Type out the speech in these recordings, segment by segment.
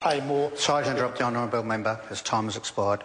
Pay more. Sorry to interrupt the honourable member. His time has expired.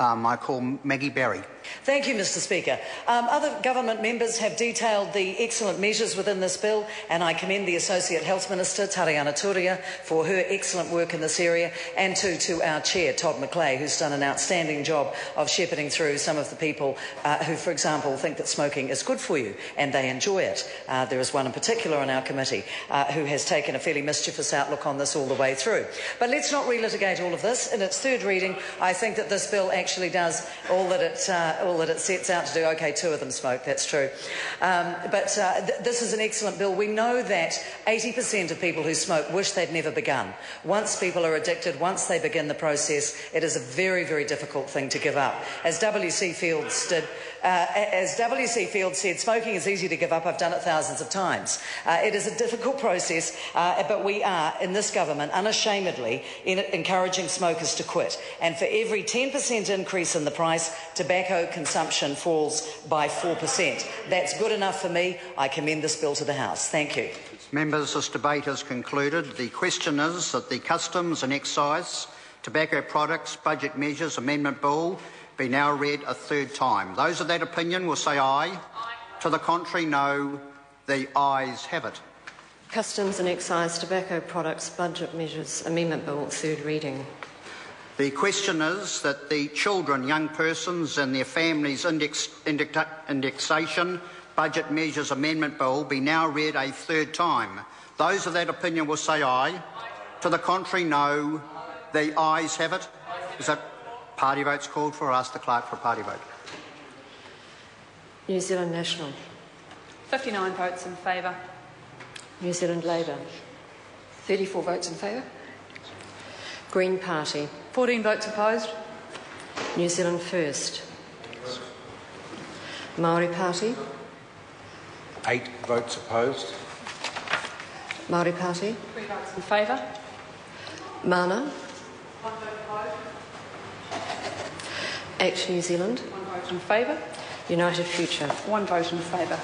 Um, I call Maggie Barry. Thank you, Mr Speaker. Um, other government members have detailed the excellent measures within this bill, and I commend the Associate Health Minister, Tariana Turia, for her excellent work in this area, and to, to our Chair, Todd McClay, who's done an outstanding job of shepherding through some of the people uh, who, for example, think that smoking is good for you, and they enjoy it. Uh, there is one in particular on our committee uh, who has taken a fairly mischievous outlook on this all the way through. But let's not relitigate all of this. In its third reading, I think that this bill actually does all that it all that it sets out to do. Okay, two of them smoke, that's true. Um, but uh, th this is an excellent bill. We know that 80% of people who smoke wish they'd never begun. Once people are addicted, once they begin the process, it is a very, very difficult thing to give up. As W.C. Fields did, uh, as W.C. Field said, smoking is easy to give up. I've done it thousands of times. Uh, it is a difficult process, uh, but we are, in this government, unashamedly in encouraging smokers to quit. And for every 10% increase in the price, tobacco consumption falls by 4%. That's good enough for me. I commend this bill to the House. Thank you. Members, this debate has concluded. The question is that the Customs and Excise Tobacco Products Budget Measures Amendment Bill be now read a third time. Those of that opinion will say aye. aye. To the contrary, no. The ayes have it. Customs and Excise Tobacco Products Budget Measures Amendment Bill, third reading. The question is that the children, young persons and their families index, index, indexation budget measures amendment bill be now read a third time. Those of that opinion will say aye. aye. To the contrary, no. The ayes have it. Is that party votes called for? Ask the clerk for a party vote. New Zealand National. 59 votes in favour. New Zealand Labour. 34 votes in favour. Green Party. 14 votes opposed. New Zealand First. Maori Party. Eight votes opposed. Maori Party. Three votes in favour. Mana. One vote opposed. Act New Zealand. One vote in favour. United Future. One vote in favour.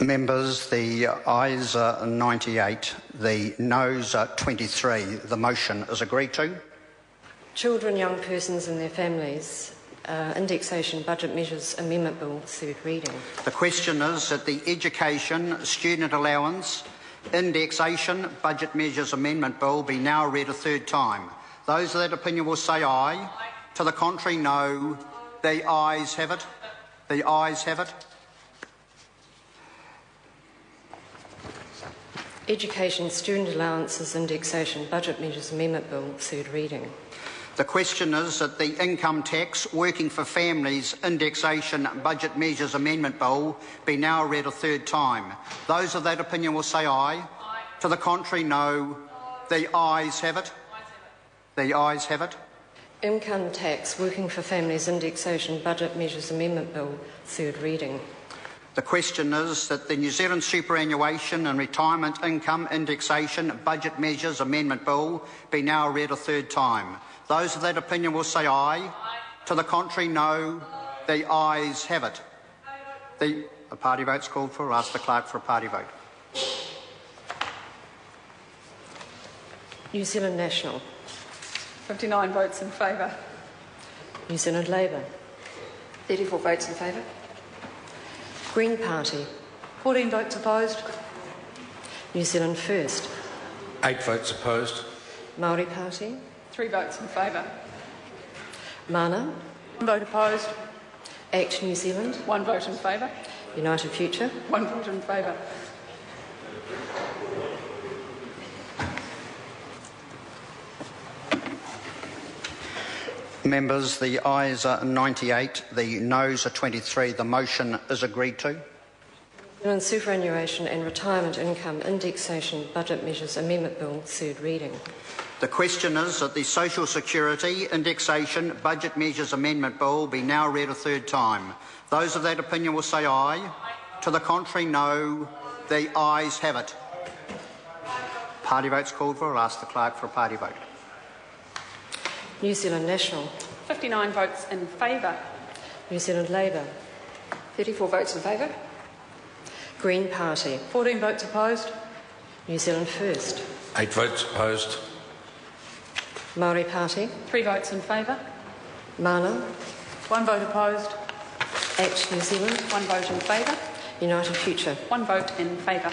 Members, the ayes are 98, the noes are 23. The motion is agreed to. Children, young persons and their families. Uh, indexation Budget Measures Amendment Bill, third reading. The question is that the Education Student Allowance Indexation Budget Measures Amendment Bill be now read a third time. Those of that opinion will say aye. aye. To the contrary, no. The ayes have it. The ayes have it. Education Student Allowances Indexation Budget Measures Amendment Bill, third reading. The question is that the Income Tax Working for Families Indexation Budget Measures Amendment Bill be now read a third time. Those of that opinion will say aye. aye. To the contrary, no. The ayes have it. The ayes have it. Income Tax Working for Families Indexation Budget Measures Amendment Bill, third reading. The question is that the New Zealand Superannuation and Retirement Income Indexation Budget Measures Amendment Bill be now read a third time. Those of that opinion will say aye. aye. To the contrary, no. The ayes have it. The a party vote's called for. Ask the clerk for a party vote. New Zealand National. 59 votes in favour. New Zealand Labour. 34 votes in favour. Green Party. 14 votes opposed. New Zealand First. Eight votes opposed. Maori Party. Three votes in favour. Mana. One vote opposed. Act New Zealand. One vote in favour. United Future. One vote in favour. Members, the ayes are 98, the noes are 23. The motion is agreed to. And Superannuation and Retirement Income Indexation Budget Measures Amendment Bill, third reading. The question is that the Social Security Indexation Budget Measures Amendment Bill be now read a third time. Those of that opinion will say aye. aye. To the contrary, no. The ayes have it. Party votes called for. I'll ask the clerk for a party vote. New Zealand National, 59 votes in favour. New Zealand Labour, 34 votes in favour. Green Party, 14 votes opposed. New Zealand First, Eight votes opposed. Maori Party, 3 votes in favour. Mana, 1 vote opposed. Act New Zealand, 1 vote in favour. United Future. 1 vote in favour.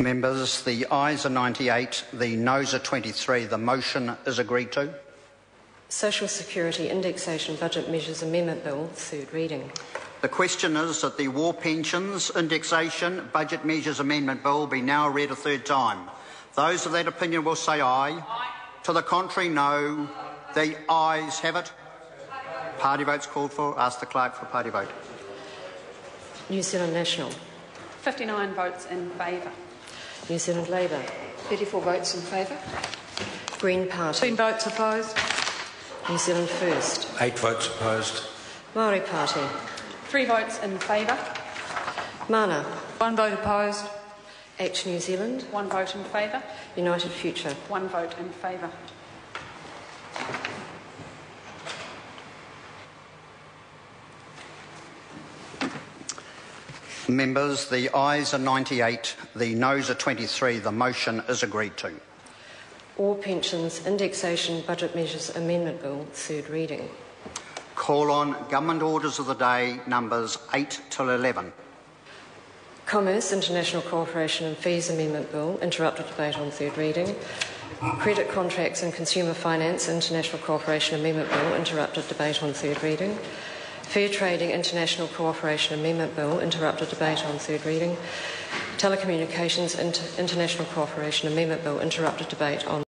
Members, the ayes are 98, the noes are 23. The motion is agreed to. Social Security Indexation Budget Measures Amendment Bill, third reading. The question is that the War Pensions Indexation Budget Measures Amendment Bill be now read a third time. Those of that opinion will say aye. To the contrary, no. The ayes have it. Party votes called for. Ask the clerk for a party vote. New Zealand National, 59 votes in favour. New Zealand Labour, 34 votes in favour. Green Party, 10 votes opposed. New Zealand First, Eight votes opposed. Maori Party, 3 votes in favour. Mana, 1 vote opposed. Act New Zealand, 1 vote in favour. United Future. 1 vote in favour. Members, the ayes are 98, the noes are 23. The motion is agreed to. War Pensions Indexation Budget Measures Amendment Bill, third reading. Call on government orders of the day numbers 8 till 11. Commerce International Cooperation and Fees Amendment Bill, interrupted debate on third reading. Credit Contracts and Consumer Finance International Cooperation Amendment Bill, interrupted debate on third reading. Fair Trading International Cooperation Amendment Bill, interrupted debate on third reading. Telecommunications Inter- International Cooperation Amendment Bill, interrupted debate on